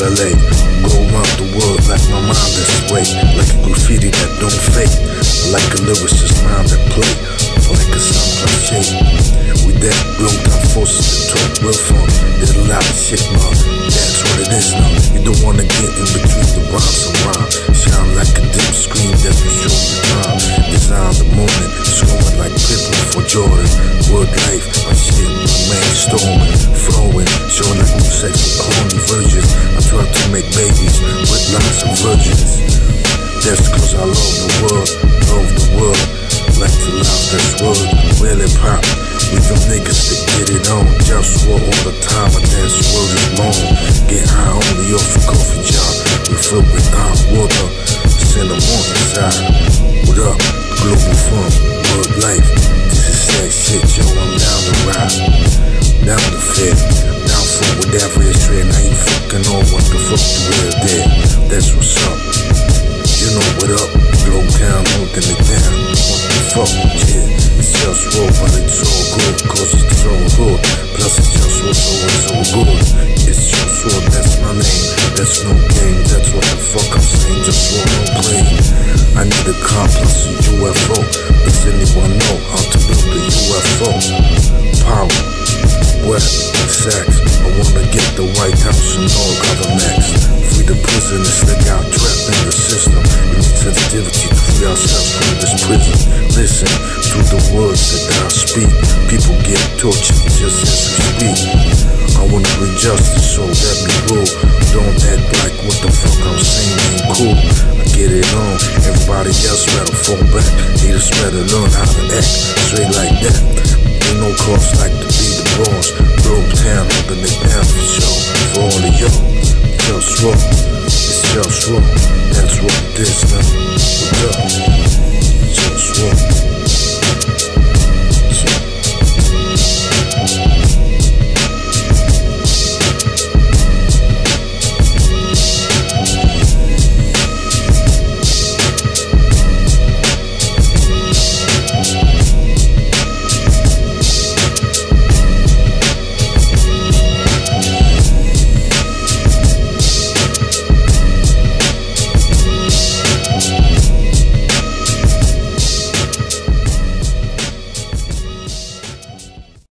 LA. Go around the world like my mind is way. Like a graffiti that don't fake. Like a lyricist mind that play. Like a sound cliche. We that long time forces to talk real fun. There's a lot of shit, man. That's what it is now. You don't wanna get in between the rhymes and rhyme. Shine like a dim screen that will show you time. Design the moment, scrolling like Pippen for Jordan. Word life, I shit, my man storming, flowing, showing like new sex with horny virgins. Babies with lots of virgins. That's cause I love the world, love the world. Like to love this world, really pop. With them niggas that get it on. Just war all the time, but that's world is long. Get high only off a coffee job. We fill with fucking know what the fuck you will there. That's what's up. You know what up? Glow town holding it down. What the fuck? Yeah. It's just raw, but it's all good. Cause it's so good. Plus it's just raw, so good. It's just raw, that's my name. That's no game. That's what the fuck I'm saying. Just raw, no plane. I need a car plus a UFO. Does anyone know how to build a UFO? Power. What? Sex. I wanna get the White House and all governments. Free the prisoners that got trapped in the system. We need sensitivity to free ourselves from this prison. Listen to the words that I speak. People get tortured just as we speak. I wanna bring justice, so let me rule. Don't act like what the fuck I'm saying ain't cool. I get it on. Everybody else better fall back. Haters better learn how to act straight like that. Ain't no cost like to be the laws. Broke town, open it down for show. For all of y'all, just roll. It's just roll. That's what this now. What up? Just roll.